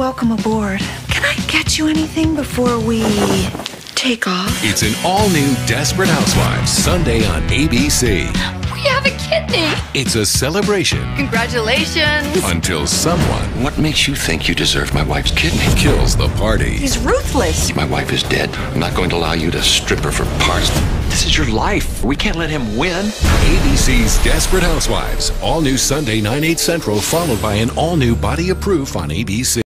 Welcome aboard. Can I get you anything before we take off? It's an all new Desperate Housewives Sunday on ABC. We have a kidney. It's a celebration Congratulations. until someone What makes you think you deserve my wife's kidney? kills the party. He's ruthless. My wife is dead. I'm not going to allow you to strip her for parts. This is your life. We can't let him win. ABC's Desperate Housewives. All new Sunday, 9, 8 central, followed by an all new Body of Proof on ABC.